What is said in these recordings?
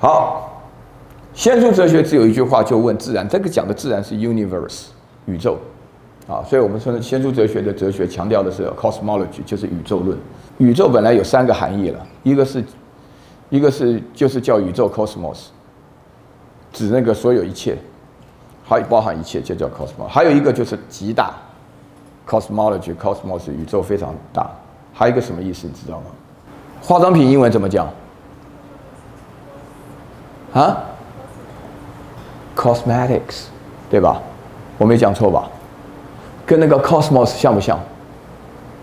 好，先出哲学只有一句话，就问自然。这个讲的自然是 universe 宇宙，啊，所以我们说呢，先出哲学的哲学强调的是 cosmology，就是宇宙论。宇宙本来有三个含义了，一个是，一个是就是叫宇宙 cosmos，指那个所有一切，还包含一切就叫 cosmos。还有一个就是极大 cosmology，cosmos 宇宙非常大。还有一个什么意思，你知道吗？化妆品英文怎么讲？啊，cosmetics，对吧？我没讲错吧？跟那个 cosmos 像不像？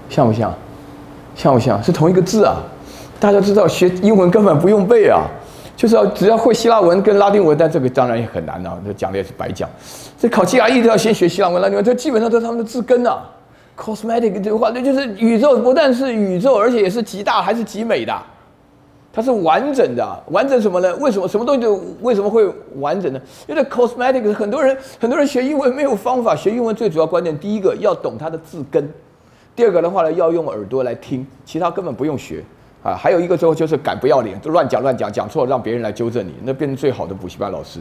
像不像？像不像？是同一个字啊！大家知道学英文根本不用背啊，就是要只要会希腊文跟拉丁文，但这个当然也很难啊，这讲的也是白讲。这考 GRE 都要先学希腊文、拉丁文，这基本上都是他们的字根啊。cosmetic 这句话，那就是宇宙不但是宇宙，而且也是极大还是极美的。它是完整的，完整什么呢？为什么什么东西就为什么会完整呢？因为 cosmetics，很多人很多人学英文没有方法，学英文最主要观点，第一个要懂它的字根，第二个的话呢要用耳朵来听，其他根本不用学啊。还有一个之后就是敢不要脸，就乱讲乱讲，讲错让别人来纠正你，那变成最好的补习班老师，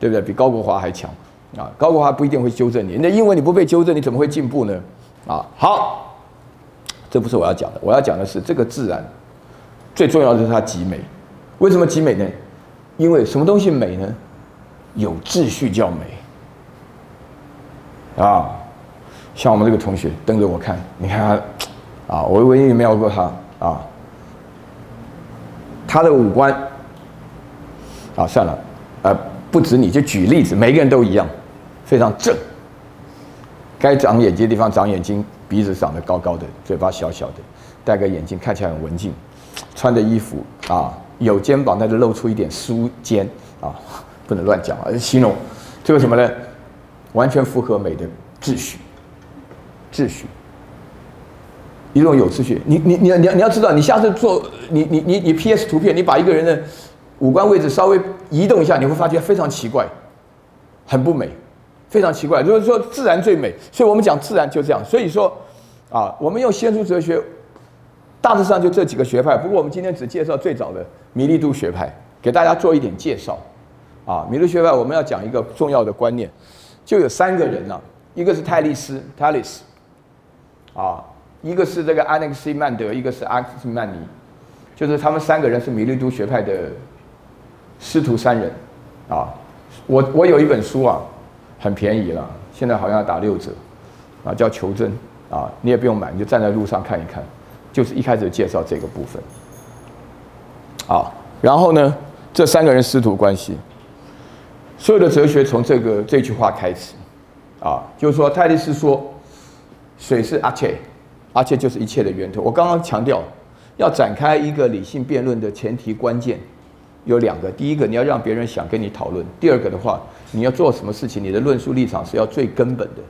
对不对？比高国华还强啊！高国华不一定会纠正你，那英文你不被纠正，你怎么会进步呢？啊，好，这不是我要讲的，我要讲的是这个自然。最重要的是它极美，为什么极美呢？因为什么东西美呢？有秩序叫美。啊，像我们这个同学瞪着我看，你看他，啊，我唯一瞄过他啊，他的五官，啊，算了，呃，不止你就举例子，每个人都一样，非常正，该长眼睛的地方长眼睛，鼻子长得高高的，嘴巴小小的，戴个眼镜看起来很文静。穿的衣服啊，有肩膀，但是露出一点书肩啊，不能乱讲啊。形容这个什么呢？完全符合美的秩序，秩序，一种有秩序。你你你你你要知道，你下次做你你你你 PS 图片，你把一个人的五官位置稍微移动一下，你会发觉非常奇怪，很不美，非常奇怪。就是说自然最美，所以我们讲自然就这样。所以说啊，我们用先出哲学。大致上就这几个学派，不过我们今天只介绍最早的弥利都学派，给大家做一点介绍。啊，弥利学派我们要讲一个重要的观念，就有三个人呢，一个是泰利斯 （Thales），啊，一个是这个安克西曼德，一个是阿克西曼尼，就是他们三个人是弥利都学派的师徒三人。啊，我我有一本书啊，很便宜了，现在好像要打六折，啊，叫《求真》，啊，你也不用买，你就站在路上看一看。就是一开始介绍这个部分，啊，然后呢，这三个人师徒关系，所有的哲学从这个这句话开始，啊，就是说泰利斯说，水是阿切，阿切就是一切的源头。我刚刚强调，要展开一个理性辩论的前提关键有两个，第一个你要让别人想跟你讨论，第二个的话，你要做什么事情，你的论述立场是要最根本的。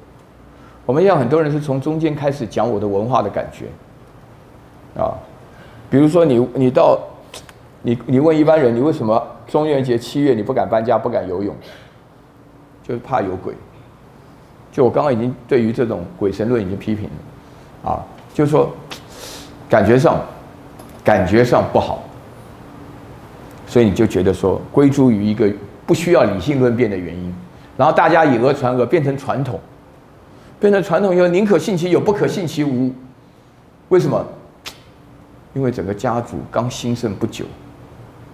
我们要很多人是从中间开始讲我的文化的感觉。啊，比如说你你到，你你问一般人，你为什么中元节七月你不敢搬家不敢游泳？就是怕有鬼。就我刚刚已经对于这种鬼神论已经批评了，啊，就是说感觉上感觉上不好，所以你就觉得说归诸于一个不需要理性论辩的原因，然后大家以讹传讹变成传统，变成传统以后宁可信其有不可信其无，为什么？因为整个家族刚兴盛不久，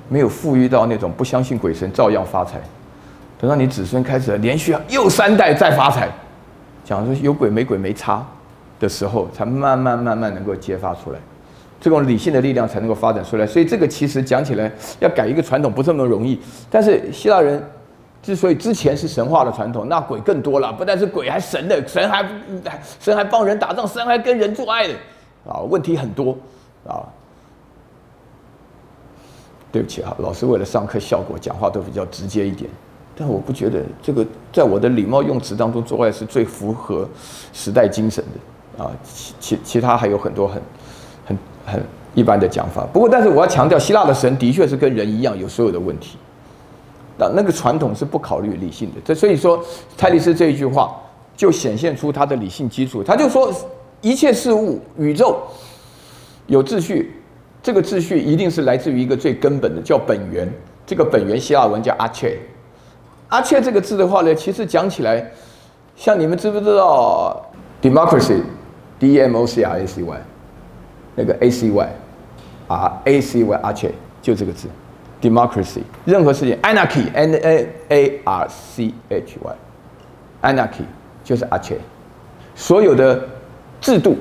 没有富裕到那种不相信鬼神照样发财。等到你子孙开始连续又三代再发财，讲说有鬼没鬼没差的时候，才慢慢慢慢能够揭发出来，这种理性的力量才能够发展出来。所以这个其实讲起来要改一个传统不这么容易。但是希腊人之所以之前是神话的传统，那鬼更多了，不但是鬼，还神的，神还神还帮人打仗，神还跟人做爱的啊，问题很多。啊，对不起啊，老师为了上课效果，讲话都比较直接一点，但我不觉得这个在我的礼貌用词当中做爱是最符合时代精神的啊。其其其他还有很多很很很一般的讲法。不过，但是我要强调，希腊的神的确是跟人一样有所有的问题，那那个传统是不考虑理性的。这所以说，泰利斯这一句话就显现出他的理性基础。他就说，一切事物，宇宙。有秩序，这个秩序一定是来自于一个最根本的，叫本源。这个本源希腊文叫阿切。阿切这个字的话呢，其实讲起来，像你们知不知道 democracy，d m o c r a c y，那个 a c y，啊 a c y 阿切就这个字，democracy，任何事情 anarchy，n a a r c h y，anarchy 就是阿切，所有的制度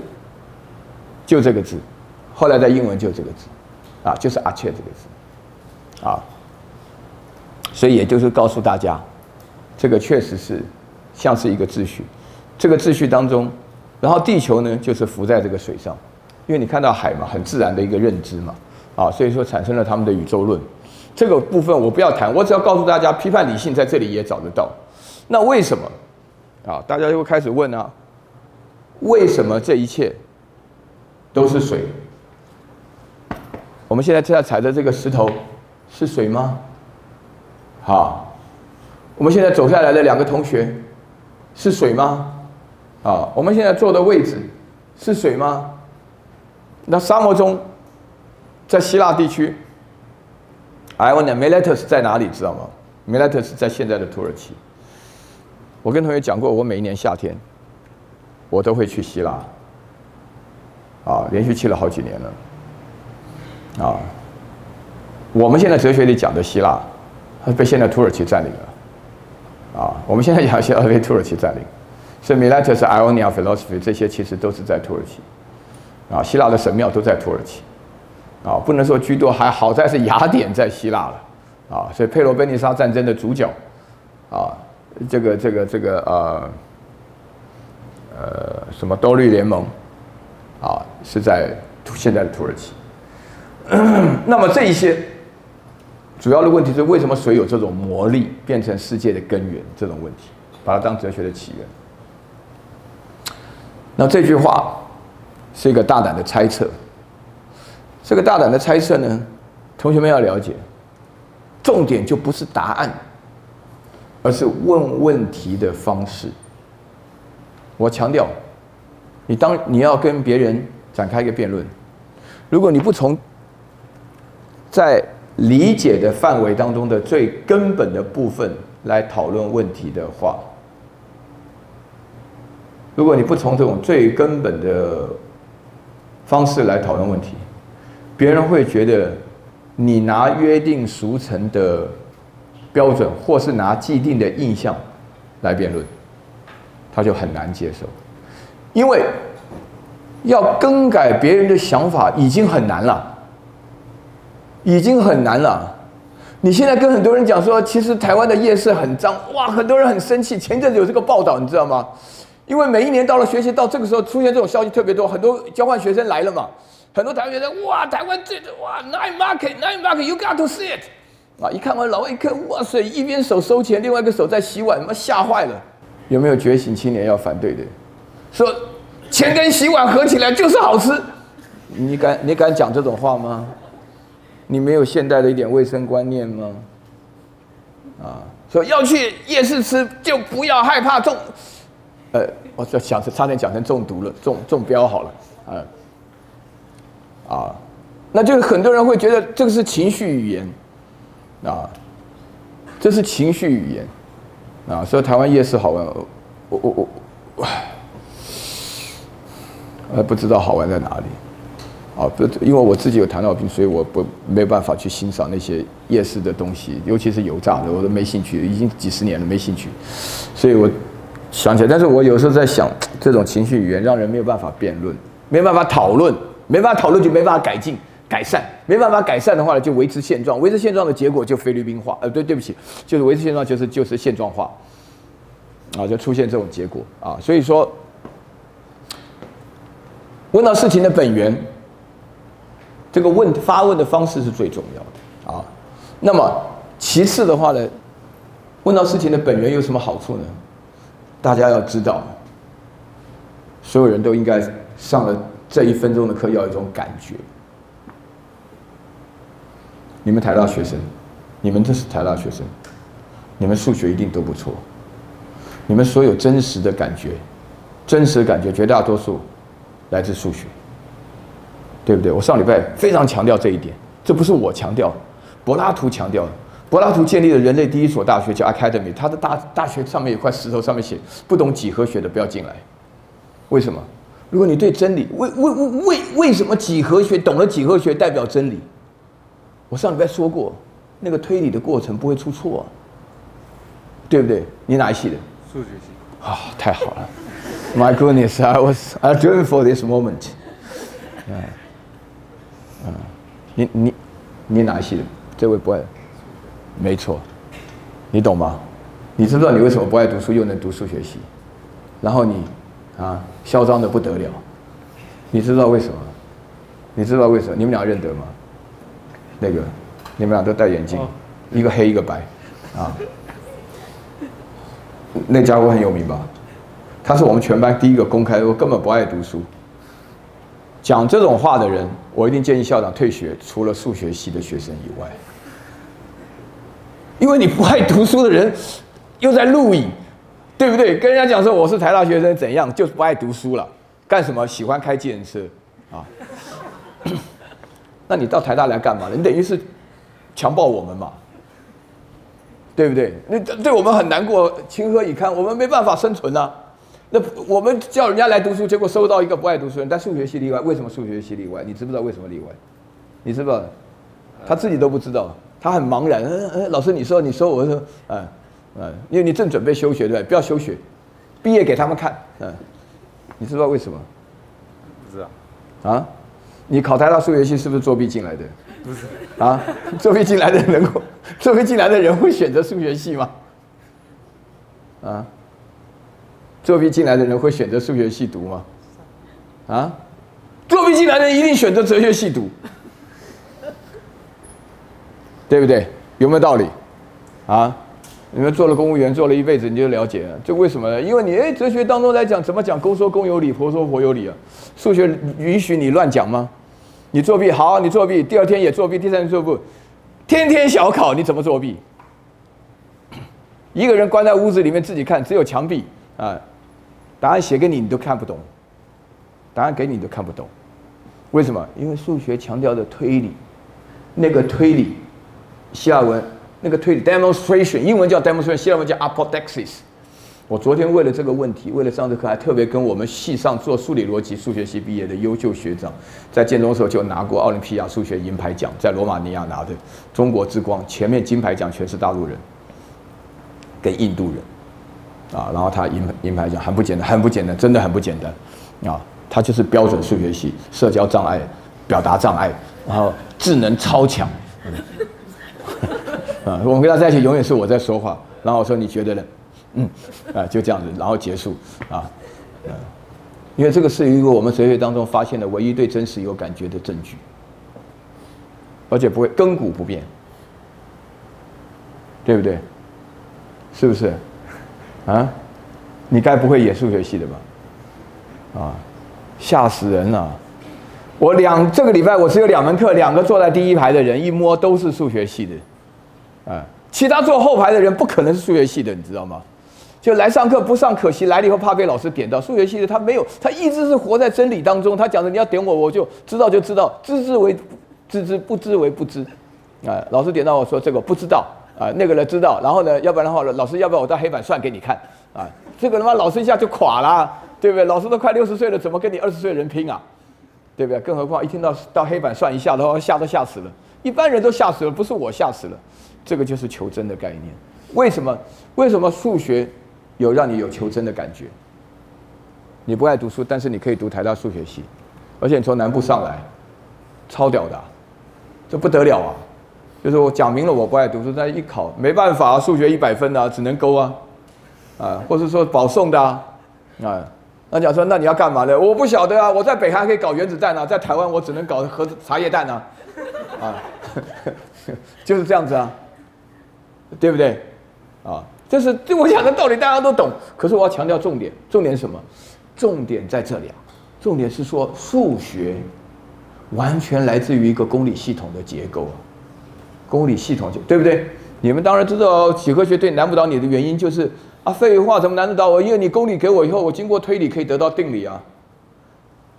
就这个字，后来在英文就这个字，啊，就是阿切这个字，啊。所以也就是告诉大家，这个确实是像是一个秩序，这个秩序当中，然后地球呢就是浮在这个水上，因为你看到海嘛，很自然的一个认知嘛，啊，所以说产生了他们的宇宙论。这个部分我不要谈，我只要告诉大家，批判理性在这里也找得到。那为什么？啊，大家就会开始问啊，为什么这一切都是水？我们现在正在踩的这个石头是水吗？好，我们现在走下来的两个同学是水吗？啊，我们现在坐的位置是水吗？那沙漠中，在希腊地区，I want Miletus 在哪里？知道吗？Miletus 在现在的土耳其。我跟同学讲过，我每一年夏天，我都会去希腊。啊，连续去了好几年了。啊，我们现在哲学里讲的希腊。被现在土耳其占领了，啊，我们现在讲希腊被土耳其占领，所以 Miletus、Ionia philosophy 这些其实都是在土耳其，啊，希腊的神庙都在土耳其，啊，不能说居多，还好在是雅典在希腊了，啊，所以佩罗奔尼撒战争的主角，啊，这个这个这个呃呃什么多律联盟，啊，是在现在的土耳其，那么这一些。主要的问题是为什么水有这种魔力，变成世界的根源？这种问题，把它当哲学的起源。那这句话是一个大胆的猜测。这个大胆的猜测呢，同学们要了解，重点就不是答案，而是问问题的方式。我强调，你当你要跟别人展开一个辩论，如果你不从在理解的范围当中的最根本的部分来讨论问题的话，如果你不从这种最根本的方式来讨论问题，别人会觉得你拿约定俗成的标准，或是拿既定的印象来辩论，他就很难接受，因为要更改别人的想法已经很难了。已经很难了。你现在跟很多人讲说，其实台湾的夜市很脏，哇，很多人很生气。前阵子有这个报道，你知道吗？因为每一年到了学习到这个时候，出现这种消息特别多，很多交换学生来了嘛，很多台湾学生，哇，台湾这哇，night market，night market，you got to see it，啊，一看完老外一看，哇塞，一边手收钱，另外一个手在洗碗，妈吓坏了。有没有觉醒青年要反对的？说钱跟洗碗合起来就是好吃，你敢你敢讲这种话吗？你没有现代的一点卫生观念吗？啊，说要去夜市吃就不要害怕中，呃，我就想差点讲成中毒了，中中标好了，啊，啊，那就是很多人会觉得这个是情绪语言，啊，这是情绪语言，啊，说台湾夜市好玩，我我我，呃，不知道好玩在哪里。啊，不，因为我自己有糖尿病，所以我不没有办法去欣赏那些夜市的东西，尤其是油炸的，我都没兴趣，已经几十年了没兴趣。所以我想起来，但是我有时候在想，这种情绪语言让人没有办法辩论，没办法讨论，没办法讨论就没办法改进改善，没办法改善的话呢，就维持现状，维持现状的结果就菲律宾化，呃，对，对不起，就是维持现状就是就是现状化，啊，就出现这种结果啊，所以说，问到事情的本源。这个问发问的方式是最重要的啊。那么其次的话呢，问到事情的本源有什么好处呢？大家要知道，所有人都应该上了这一分钟的课要有一种感觉。你们台大学生，你们这是台大学生，你们数学一定都不错。你们所有真实的感觉，真实的感觉绝大多数来自数学。对不对？我上礼拜非常强调这一点，这不是我强调，柏拉图强调的。柏拉图建立了人类第一所大学，叫 Academy。他的大大学上面有块石头，上面写：不懂几何学的不要进来。为什么？如果你对真理，为为为为什么几何学懂了几何学代表真理？我上礼拜说过，那个推理的过程不会出错，对不对？你哪一系的？数学系。啊，太好了！My goodness, I was I dreamed for this moment。嗯嗯，你你你哪一系的？这位不爱。没错，你懂吗？你知不知道你为什么不爱读书又能读数学系？然后你啊，嚣张的不得了。你知道为什么？你知道为什么？你们俩认得吗？那个，你们俩都戴眼镜，一个黑一个白，啊。那家伙很有名吧？他是我们全班第一个公开，我根本不爱读书。讲这种话的人，我一定建议校长退学，除了数学系的学生以外。因为你不爱读书的人，又在录影，对不对？跟人家讲说我是台大学生怎样，就是不爱读书了，干什么？喜欢开计程车啊？那你到台大来干嘛呢？你等于是强暴我们嘛？对不对？那对我们很难过，情何以堪？我们没办法生存啊！那我们叫人家来读书，结果收到一个不爱读书人，但数学系例外。为什么数学系例外？你知不知道为什么例外？你知不知道？他自己都不知道。他很茫然，老师你说你说我说，嗯嗯，因为你正准备休学对不对？不要休学，毕业给他们看，嗯，你知道为什么？不知道。啊？你考台大数学系是不是作弊进来的？不是。啊？作弊进来的人，作弊进来的人会选择数学系吗？啊？作弊进来的人会选择数学系读吗？啊？作弊进来的人一定选择哲学系读。对不对？有没有道理？啊，你们做了公务员，做了一辈子，你就了解了。这为什么呢？因为你哎，哲学当中来讲，怎么讲？公说公有理，婆说婆有理啊。数学允许你乱讲吗？你作弊好，你作弊，第二天也作弊，第三天作弊，天天小考，你怎么作弊？一个人关在屋子里面自己看，只有墙壁啊，答案写给你，你都看不懂。答案给你你都看不懂，为什么？因为数学强调的推理，那个推理。希腊文那个推理 demonstration，英文叫 demonstration，希腊文叫 apodexis。我昨天为了这个问题，为了上这课，还特别跟我们系上做数理逻辑数学系毕业的优秀学长，在建中时候就拿过奥林匹亚数学银牌奖，在罗马尼亚拿的中国之光，前面金牌奖全是大陆人，跟印度人，啊，然后他银银牌奖很不简单，很不简单，真的很不简单，啊，他就是标准数学系，社交障碍、表达障碍，然后智能超强。啊，我们跟他在一起，永远是我在说话。然后我说：“你觉得呢？”嗯，啊，就这样子，然后结束啊，因为这个是一个我们哲学当中发现的唯一对真实有感觉的证据，而且不会亘古不变，对不对？是不是？啊，你该不会也数学系的吧？啊，吓死人了！我两这个礼拜我只有两门课，两个坐在第一排的人一摸都是数学系的。啊，其他坐后排的人不可能是数学系的，你知道吗？就来上课不上可惜，来了以后怕被老师点到。数学系的他没有，他一直是活在真理当中。他讲的你要点我，我就知道就知道，知之为知之，不知为不知。啊，老师点到我说这个不知道啊，那个人知道。然后呢，要不然的话，老师要不要我到黑板算给你看啊？这个他妈老师一下就垮了，对不对？老师都快六十岁了，怎么跟你二十岁人拼啊？对不对？更何况一听到到黑板算一下的话，吓都吓死了。一般人都吓死了，不是我吓死了。这个就是求真的概念。为什么？为什么数学有让你有求真的感觉？你不爱读书，但是你可以读台大数学系，而且你从南部上来，超屌的，这不得了啊！就是我讲明了我不爱读书，但一考没办法，数学一百分啊，只能勾啊，啊，或者说保送的啊，啊，那讲说那你要干嘛呢？我不晓得啊，我在北韩可以搞原子弹啊，在台湾我只能搞核茶叶蛋啊，啊，就是这样子啊。对不对？啊，这是这我讲的道理，大家都懂。可是我要强调重点，重点是什么？重点在这里啊！重点是说数学完全来自于一个公理系统的结构啊，公理系统就对不对？你们当然知道几何学对难不倒你的原因就是啊，废话怎么难得倒我？因为你公理给我以后，我经过推理可以得到定理啊。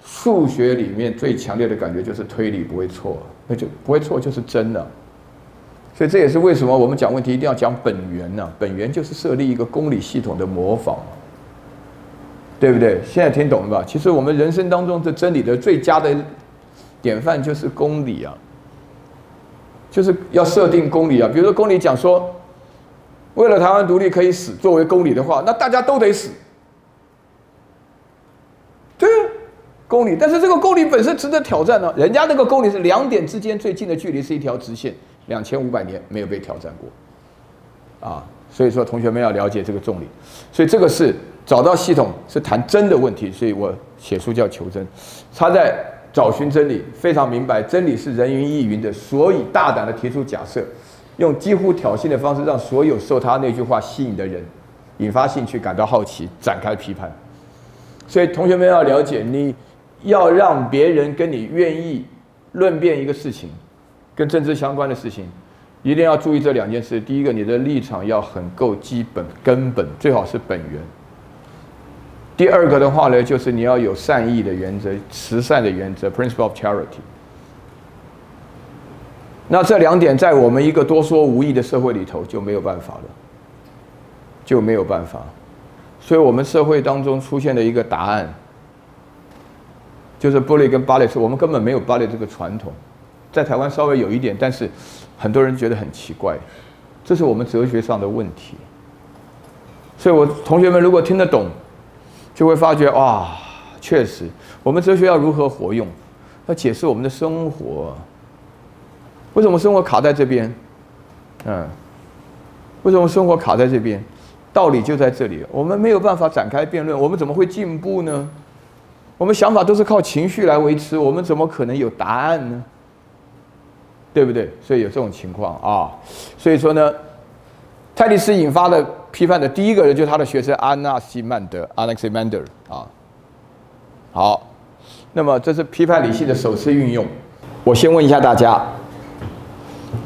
数学里面最强烈的感觉就是推理不会错，那就不会错就是真的。所以这也是为什么我们讲问题一定要讲本源呢、本源就是设立一个公理系统的模仿，对不对？现在听懂了吧？其实我们人生当中这真理的最佳的典范就是公理啊，就是要设定公理啊。比如说公理讲说，为了台湾独立可以死，作为公理的话，那大家都得死。对啊，公理，但是这个公理本身值得挑战呢、人家那个公理是两点之间最近的距离是一条直线，两千五百年没有被挑战过，啊，所以说同学们要了解这个重力，所以这个是找到系统是谈真的问题，所以我写书叫求真，他在找寻真理，非常明白真理是人云亦云的，所以大胆的提出假设，用几乎挑衅的方式让所有受他那句话吸引的人引发兴趣，感到好奇，展开批判。所以同学们要了解，你要让别人跟你愿意论辩一个事情，跟政治相关的事情，一定要注意这两件事。第一个，你的立场要很够基本根本，最好是本源。第二个的话呢，就是你要有善意的原则、慈善的原则 （principle of charity）。那这两点在我们一个多说无益的社会里头就没有办法了，就没有办法。所以我们社会当中出现的一个答案，就是玻璃跟芭蕾是，我们根本没有芭蕾这个传统，在台湾稍微有一点，但是很多人觉得很奇怪，这是我们哲学上的问题。所以我同学们如果听得懂，就会发觉哇，确实，我们哲学要如何活用，要解释我们的生活，为什么生活卡在这边？嗯，为什么生活卡在这边？道理就在这里，我们没有办法展开辩论，我们怎么会进步呢？我们想法都是靠情绪来维持，我们怎么可能有答案呢？对不对？所以有这种情况啊，所以说呢，泰利斯引发的批判的第一个人就是他的学生安纳西曼德 （Anaximander） 啊。好，那么这是批判理性的首次运用。我先问一下大家，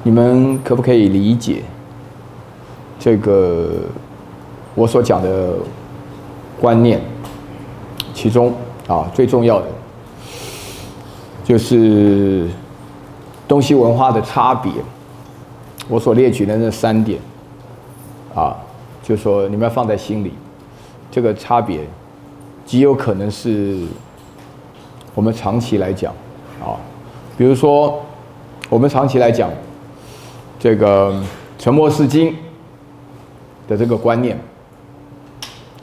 你们可不可以理解这个？我所讲的观念，其中啊最重要的就是东西文化的差别。我所列举的那三点啊，就说你们要放在心里，这个差别极有可能是我们长期来讲啊，比如说我们长期来讲这个沉默是金的这个观念。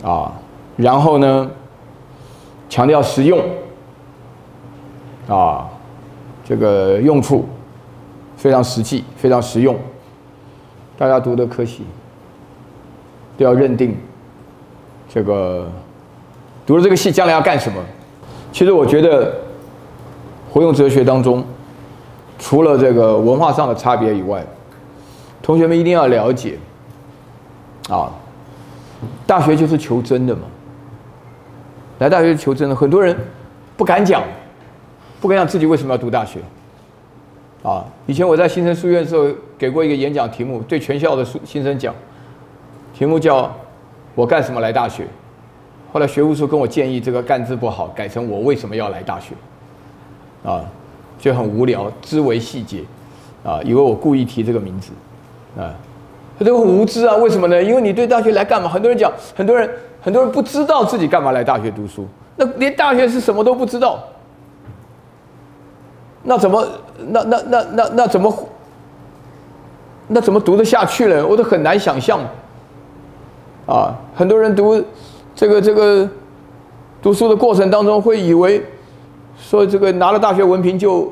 啊，然后呢，强调实用，啊，这个用处非常实际，非常实用。大家读的科系都要认定这个读了这个戏将来要干什么。其实我觉得活用哲学当中，除了这个文化上的差别以外，同学们一定要了解啊。大学就是求真的嘛，来大学求真的，很多人不敢讲，不敢讲自己为什么要读大学。啊，以前我在新生书院的时候给过一个演讲题目，对全校的书新生讲，题目叫“我干什么来大学”。后来学务处跟我建议，这个“干”字不好，改成“我为什么要来大学”。啊，就很无聊，知为细节，啊，以为我故意提这个名字，啊。他都很无知啊？为什么呢？因为你对大学来干嘛？很多人讲，很多人很多人不知道自己干嘛来大学读书，那连大学是什么都不知道，那怎么那那那那那怎么那怎么读得下去了？我都很难想象。啊，很多人读这个这个读书的过程当中，会以为说这个拿了大学文凭就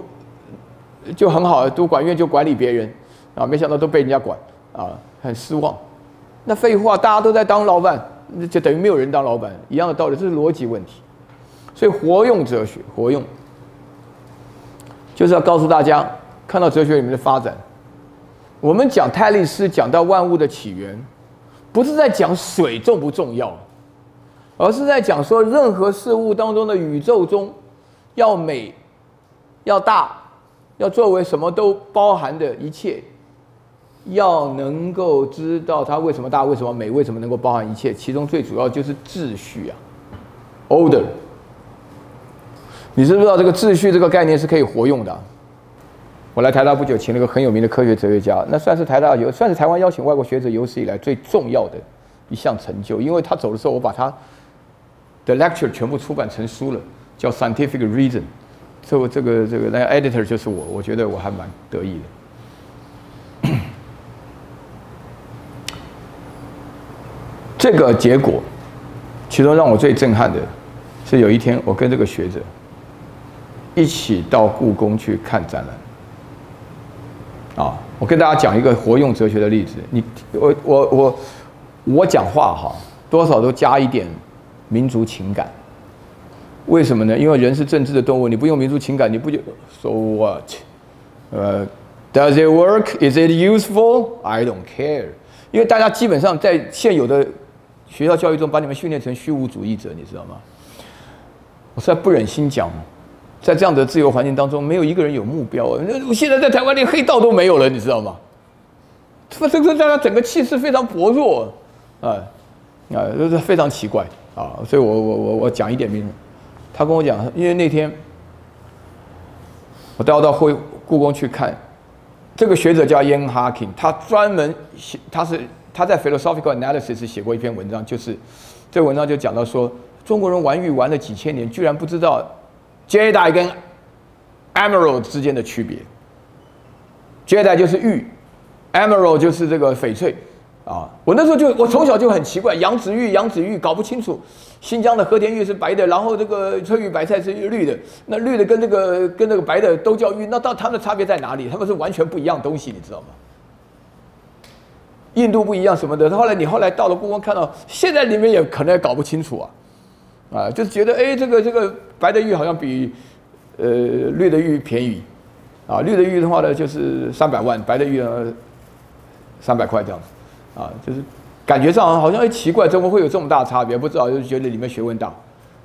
就很好，读管院就管理别人啊，没想到都被人家管啊。很失望，那废话，大家都在当老板，就等于没有人当老板一样的道理，这是逻辑问题。所以活用哲学，活用就是要告诉大家，看到哲学里面的发展。我们讲泰利斯讲到万物的起源，不是在讲水重不重要，而是在讲说任何事物当中的宇宙中，要美，要大，要作为什么都包含的一切。要能够知道它为什么大，为什么美，为什么能够包含一切，其中最主要就是秩序啊，order。你知不知道这个秩序这个概念是可以活用的？我来台大不久，请了个很有名的科学哲学家，那算是台大有算是台湾邀请外国学者有史以来最重要的一项成就，因为他走的时候，我把他的 lecture 全部出版成书了，叫 Scientific Reason。这个这个这个那个 editor 就是我，我觉得我还蛮得意的。这个结果，其中让我最震撼的是有一天我跟这个学者一起到故宫去看展览。啊，我跟大家讲一个活用哲学的例子。你我我我我讲话哈，多少都加一点民族情感。为什么呢？因为人是政治的动物，你不用民族情感，你不就 so what？呃，Does it work? Is it useful? I don't care。因为大家基本上在现有的学校教育中，把你们训练成虚无主义者，你知道吗？我实在不忍心讲，在这样的自由环境当中，没有一个人有目标。那现在在台湾连黑道都没有了，你知道吗？这这这大家整个气势非常薄弱，啊啊，这是非常奇怪啊！所以我我我我讲一点名。他跟我讲，因为那天我带我到会故宫去看，这个学者叫 Ian h a k i n g 他专门写，他是他在 Philosophical Analysis 写过一篇文章，就是这文章就讲到说，中国人玩玉玩了几千年，居然不知道 Jade 跟 Emerald 之间的区别。Jade 就是玉，Emerald 就是这个翡翠。啊，我那时候就我从小就很奇怪，羊脂玉、羊脂玉搞不清楚，新疆的和田玉是白的，然后这个翠玉白菜是绿的，那绿的跟那个跟那个白的都叫玉，那到它们的差别在哪里？它们是完全不一样东西，你知道吗？印度不一样什么的，后来你后来到了故宫看到，现在里面也可能也搞不清楚啊，啊，就是觉得哎，这个这个白的玉好像比呃绿的玉便宜，啊，绿的玉的话呢就是三百万，白的玉呢三百块这样子。啊，就是感觉上好像哎奇怪，怎么会有这么大差别？不知道，就觉得里面学问大，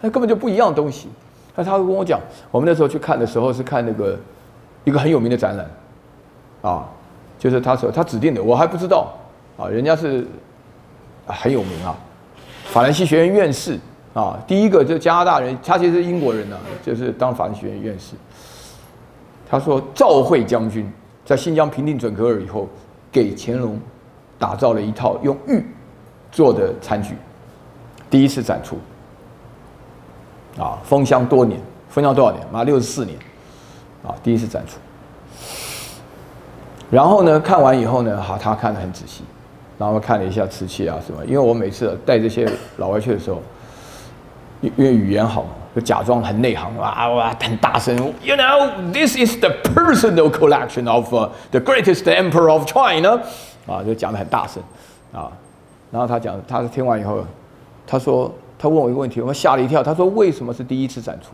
那根本就不一样东西。那他会跟我讲，我们那时候去看的时候是看那个一个很有名的展览，啊，就是他说他指定的，我还不知道啊，人家是很有名啊，法兰西学院院士啊，第一个就加拿大人，他其实是英国人呢，就是当法兰学院院士。他说赵惠将军在新疆平定准格尔以后，给乾隆。打造了一套用玉做的餐具，第一次展出。啊，封箱多年，封箱多少年？妈，六十四年。啊，第一次展出。然后呢，看完以后呢，哈，他看得很仔细，然后看了一下瓷器啊什么。因为我每次带这些老外去的时候，因为语言好，就假装很内行哇哇，很大声。You know, this is the personal collection of the greatest emperor of China. 啊，就讲的很大声，啊，然后他讲，他听完以后，他说，他问我一个问题，我们吓了一跳。他说，为什么是第一次展出？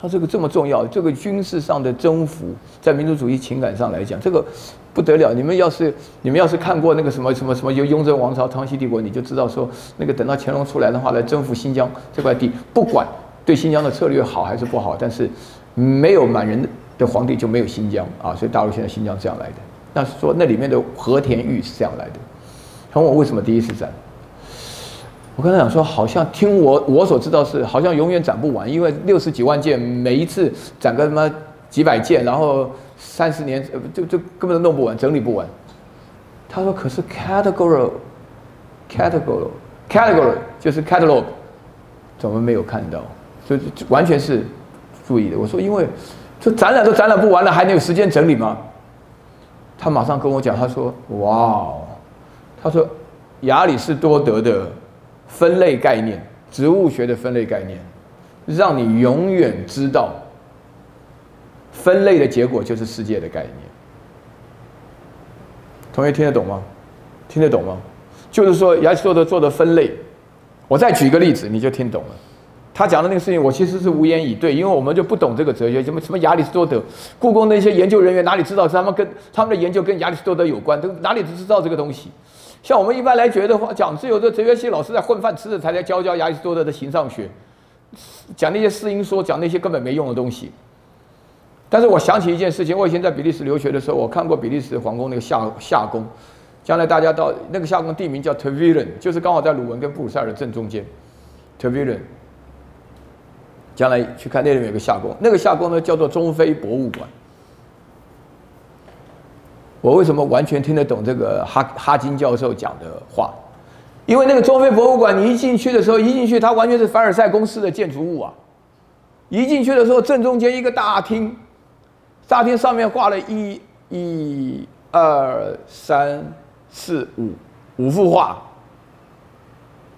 他这个这么重要，这个军事上的征服，在民族主义情感上来讲，这个不得了。你们要是你们要是看过那个什么什么什么由雍正王朝、康熙帝国，你就知道说，那个等到乾隆出来的话，来征服新疆这块地，不管对新疆的策略好还是不好，但是没有满人的皇帝就没有新疆啊，所以大陆现在新疆这样来的。那是说那里面的和田玉是这样来的。他问我为什么第一次战，我跟他讲说，好像听我我所知道是，好像永远展不完，因为六十几万件，每一次展个什么几百件，然后三十年呃就就根本都弄不完，整理不完。他说，可是 category，category，category 就是 catalog，怎么没有看到？所以完全是注意的。我说，因为这展览都展览不完了，还能有时间整理吗？他马上跟我讲，他说：“哇哦，他说亚里士多德的分类概念，植物学的分类概念，让你永远知道分类的结果就是世界的概念。同学听得懂吗？听得懂吗？就是说亚里士多德做的分类，我再举一个例子，你就听懂了。”他讲的那个事情，我其实是无言以对，因为我们就不懂这个哲学，什么什么亚里士多德，故宫那些研究人员哪里知道他们跟他们的研究跟亚里士多德有关，都哪里知道这个东西？像我们一般来觉得话，讲自由的哲学系老师在混饭吃的才在教教亚里士多德的形上学，讲那些四因说，讲那些根本没用的东西。但是我想起一件事情，我以前在比利时留学的时候，我看过比利时皇宫那个夏夏宫，将来大家到那个夏宫地名叫 t e v i l e n 就是刚好在鲁文跟布鲁塞尔的正中间 t e v i l e n 将来去看那里面有个夏宫，那个夏宫呢叫做中非博物馆，我为什么完全听得懂这个哈哈金教授讲的话？因为那个中非博物馆，你一进去的时候，一进去它完全是凡尔赛公司的建筑物啊！一进去的时候，正中间一个大厅，大厅上面挂了一、一、二、三、四、五五幅画，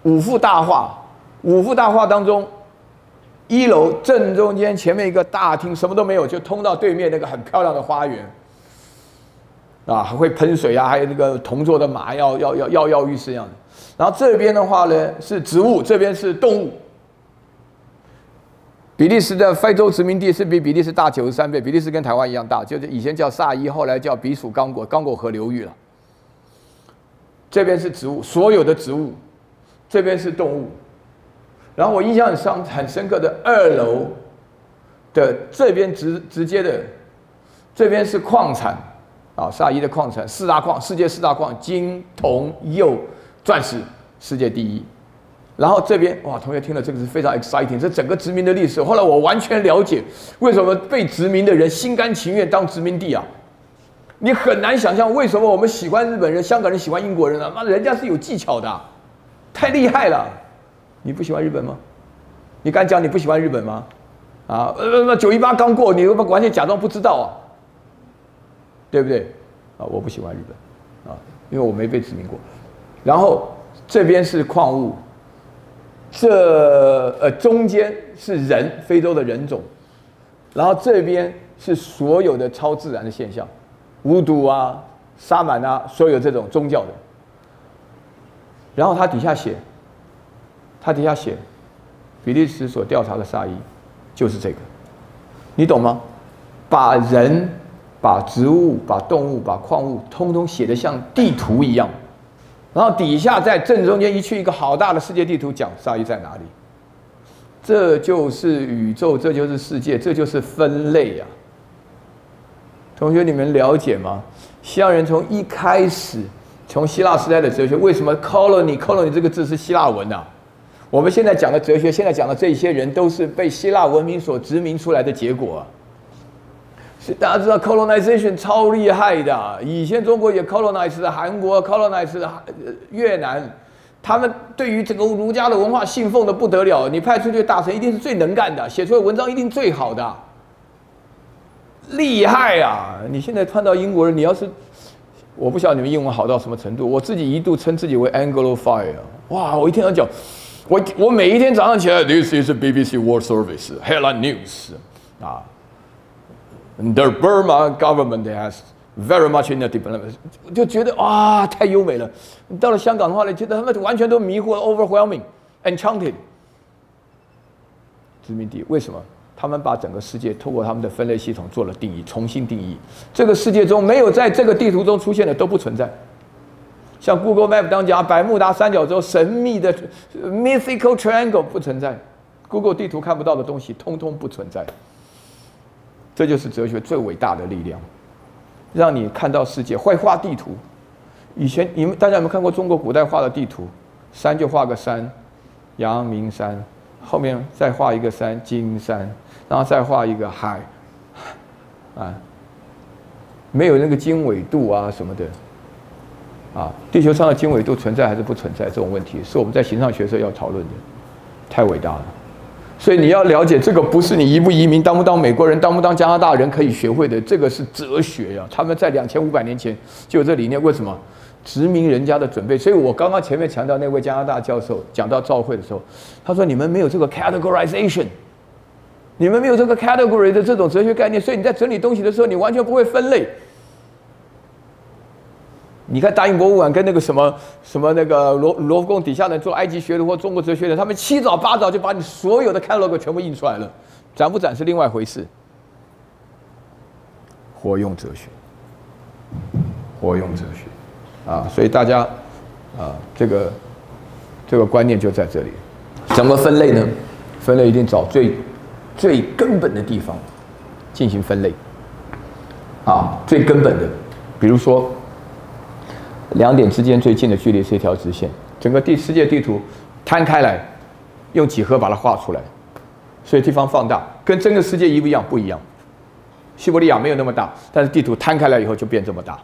五幅大画，五幅大画当中，一楼正中间前面一个大厅什么都没有，就通到对面那个很漂亮的花园。啊，还会喷水啊，还有那个铜做的马，要要要跃跃欲试样的。然后这边的话呢是植物，这边是动物。比利时的非洲殖民地是比比利时大九十三倍，比利时跟台湾一样大，就是以前叫萨伊，后来叫比属刚果，刚果河流域了。这边是植物，所有的植物，这边是动物。然后我印象很深很深刻的二楼的这边直直接的，这边是矿产。啊，萨伊的矿产四大矿，世界四大矿，金、铜、铀、钻石，世界第一。然后这边哇，同学听了这个是非常 exciting，这整个殖民的历史。后来我完全了解为什么被殖民的人心甘情愿当殖民地啊。你很难想象为什么我们喜欢日本人，香港人喜欢英国人啊？妈，人家是有技巧的，太厉害了。你不喜欢日本吗？你敢讲你不喜欢日本吗？啊，呃，那九一八刚过，你完全假装不知道啊。对不对？啊，我不喜欢日本，啊，因为我没被殖民过。然后这边是矿物，这呃中间是人，非洲的人种，然后这边是所有的超自然的现象，巫毒啊、沙满啊，所有这种宗教的。然后他底下写，他底下写，比利时所调查的沙伊就是这个，你懂吗？把人。把植物、把动物、把矿物，通通写的像地图一样，然后底下在正中间一去一个好大的世界地图，讲鲨鱼在哪里。这就是宇宙，这就是世界，这就是分类啊。同学，你们了解吗？西洋人从一开始，从希腊时代的哲学，为什么 “colony”“colony” 这个字是希腊文呢？我们现在讲的哲学，现在讲的这些人，都是被希腊文明所殖民出来的结果。大家知道 colonization 超厉害的，以前中国也 colonize 韩国，colonize 越南，他们对于整个儒家的文化信奉的不得了。你派出去大臣一定是最能干的，写出来文章一定最好的，厉害啊！你现在看到英国人，你要是我不晓得你们英文好到什么程度，我自己一度称自己为 Anglophile，哇！我一天要讲，我我每一天早上起来，This is BBC World Service headline news 啊。The Burma government has very much in the development，就觉得哇，太优美了。到了香港的话呢，觉得他们完全都迷惑，overwhelming，enchanted。殖民地为什么？他们把整个世界通过他们的分类系统做了定义，重新定义。这个世界中没有在这个地图中出现的都不存在。像 Google Map 当讲百慕达三角洲神秘的 mythical triangle 不存在，Google 地图看不到的东西通通不存在。这就是哲学最伟大的力量，让你看到世界。会画地图，以前你们大家有没有看过中国古代画的地图？山就画个山，阳明山，后面再画一个山，金山，然后再画一个海，啊，没有那个经纬度啊什么的，啊，地球上的经纬度存在还是不存在？这种问题是我们在形上学社要讨论的，太伟大了。所以你要了解，这个不是你移不移民、当不当美国人、当不当加拿大人可以学会的，这个是哲学呀。他们在两千五百年前就有这理念，为什么？殖民人家的准备。所以我刚刚前面强调那位加拿大教授讲到召会的时候，他说：“你们没有这个 categorization，你们没有这个 category 的这种哲学概念，所以你在整理东西的时候，你完全不会分类。”你看大英博物馆跟那个什么什么那个罗罗浮宫底下的做埃及学的或中国哲学的，他们七早八早就把你所有的 catalog 全部印出来了，展不展是另外一回事。活用哲学，活用哲学，啊，所以大家啊，这个这个观念就在这里。怎么分类呢？分类一定找最最根本的地方进行分类，啊，最根本的，比如说。两点之间最近的距离是一条直线，整个地世界地图摊开来，用几何把它画出来，所以地方放大，跟真的世界一不一样？不一样。西伯利亚没有那么大，但是地图摊开来以后就变这么大。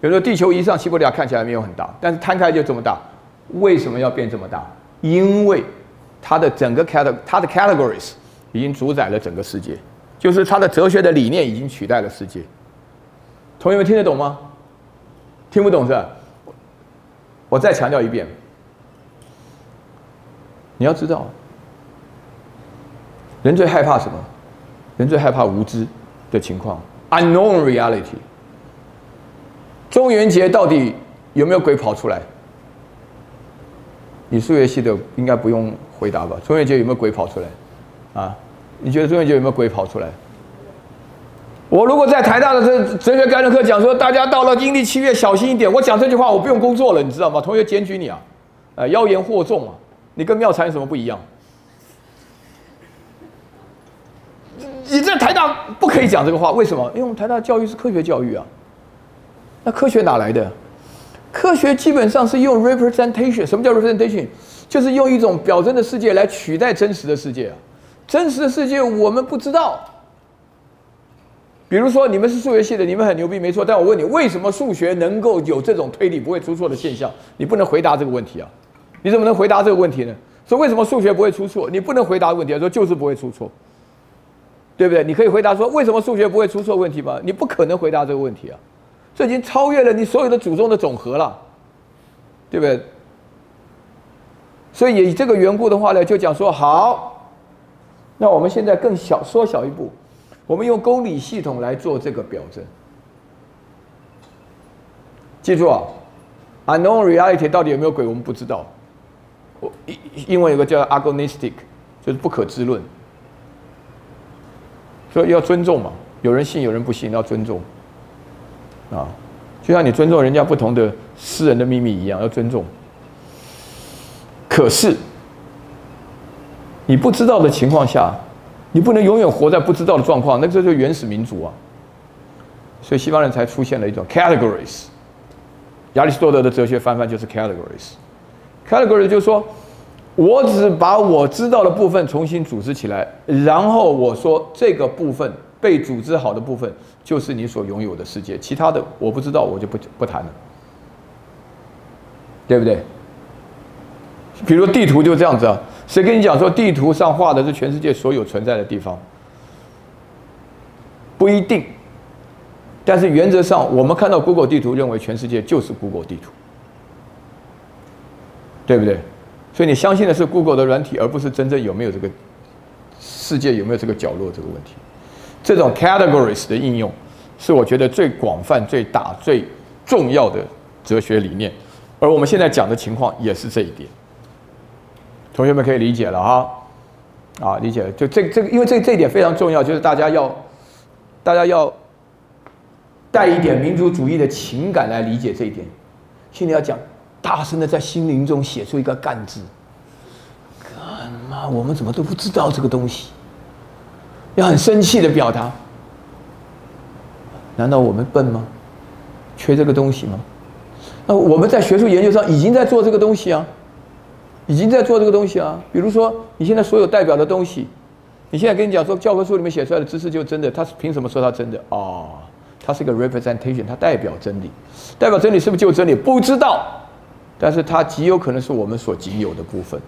比如说地球仪上西伯利亚看起来没有很大，但是摊开就这么大。为什么要变这么大？因为它的整个 cat 它的 categories 已经主宰了整个世界，就是它的哲学的理念已经取代了世界。同学们听得懂吗？听不懂是吧？我再强调一遍，你要知道，人最害怕什么？人最害怕无知的情况，unknown reality。中元节到底有没有鬼跑出来？你数学系的应该不用回答吧？中元节有没有鬼跑出来？啊？你觉得中元节有没有鬼跑出来？我如果在台大的这哲学概论课讲说，大家到了阴历七月小心一点，我讲这句话我不用工作了，你知道吗？同学检举你啊，呃，妖言惑众啊，你跟妙禅有什么不一样？你在台大不可以讲这个话，为什么？因为我们台大教育是科学教育啊。那科学哪来的？科学基本上是用 representation。什么叫 representation？就是用一种表征的世界来取代真实的世界啊。真实的世界我们不知道。比如说，你们是数学系的，你们很牛逼，没错。但我问你，为什么数学能够有这种推理不会出错的现象？你不能回答这个问题啊！你怎么能回答这个问题呢？说为什么数学不会出错？你不能回答问题，说就是不会出错，对不对？你可以回答说为什么数学不会出错问题吗？你不可能回答这个问题啊！这已经超越了你所有的祖宗的总和了，对不对？所以以这个缘故的话呢，就讲说好，那我们现在更小缩小一步。我们用公理系统来做这个表征，记住啊，unknown reality 到底有没有鬼，我们不知道。我因因为有个叫 agnostic，就是不可知论，所以要尊重嘛。有人信，有人不信，要尊重。啊，就像你尊重人家不同的私人的秘密一样，要尊重。可是，你不知道的情况下。你不能永远活在不知道的状况，那这就是原始民族啊。所以西方人才出现了一种 categories。亚里士多德的哲学翻翻就是 categories。categories 就是说，我只把我知道的部分重新组织起来，然后我说这个部分被组织好的部分就是你所拥有的世界，其他的我不知道，我就不不谈了，对不对？比如地图就这样子啊。谁跟你讲说地图上画的是全世界所有存在的地方？不一定。但是原则上，我们看到 Google 地图，认为全世界就是 Google 地图，对不对？所以你相信的是 Google 的软体，而不是真正有没有这个世界有没有这个角落这个问题。这种 categories 的应用，是我觉得最广泛、最大、最重要的哲学理念。而我们现在讲的情况也是这一点。同学们可以理解了哈，啊，理解了。就这这个，因为这这一点非常重要，就是大家要，大家要带一点民族主义的情感来理解这一点。心里要讲，大声的在心灵中写出一个“干”字。干嘛？我们怎么都不知道这个东西？要很生气的表达。难道我们笨吗？缺这个东西吗？那我们在学术研究上已经在做这个东西啊。已经在做这个东西啊，比如说你现在所有代表的东西，你现在跟你讲说教科书里面写出来的知识就真的，他是凭什么说他真的啊？它是个 representation，它代表真理，代表真理是不是就真理？不知道，但是它极有可能是我们所仅有的部分。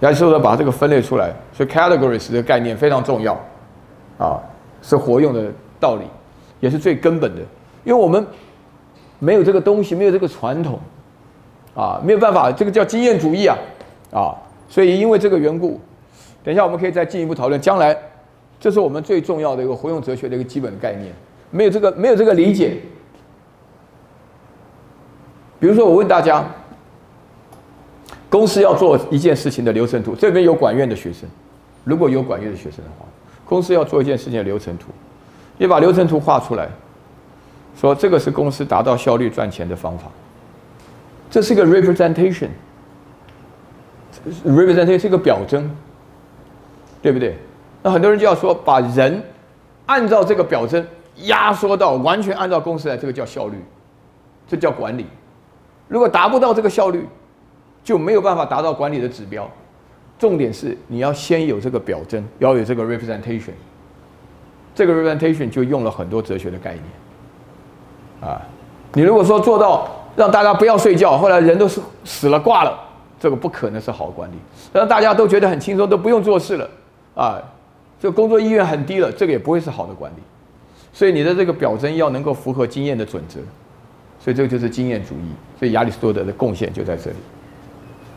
亚里士多德把这个分类出来，所以 categories 的概念非常重要，啊，是活用的道理，也是最根本的，因为我们没有这个东西，没有这个传统。啊，没有办法，这个叫经验主义啊，啊，所以因为这个缘故，等一下我们可以再进一步讨论。将来，这是我们最重要的一个活用哲学的一个基本概念。没有这个，没有这个理解。比如说，我问大家，公司要做一件事情的流程图，这边有管院的学生，如果有管院的学生的话，公司要做一件事情的流程图，你把流程图画出来，说这个是公司达到效率赚钱的方法。这是一个 representation，representation 是一个表征，对不对？那很多人就要说，把人按照这个表征压缩到完全按照公式来，这个叫效率，这叫管理。如果达不到这个效率，就没有办法达到管理的指标。重点是你要先有这个表征，要有这个 representation。这个 representation 就用了很多哲学的概念，啊，你如果说做到让大家不要睡觉，后来人都是死了挂了，这个不可能是好管理。让大家都觉得很轻松，都不用做事了，啊，这工作意愿很低了，这个也不会是好的管理。所以你的这个表征要能够符合经验的准则，所以这个就是经验主义。所以亚里士多德的贡献就在这里。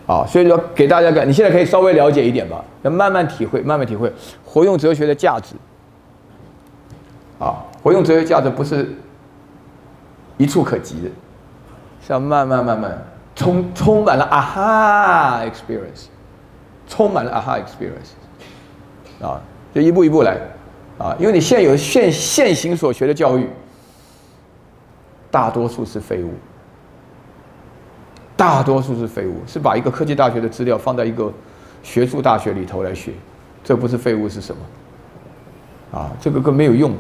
啊，所以说给大家个，你现在可以稍微了解一点吧，要慢慢体会，慢慢体会活用哲学的价值。啊，活用哲学价值不是一触可及的，是要慢慢慢慢充充满了啊哈 experience，充满了啊哈 experience，啊，就一步一步来，啊，因为你现有现现行所学的教育，大多数是废物。大多数是废物，是把一个科技大学的资料放在一个学术大学里头来学，这不是废物是什么？啊，这个更没有用。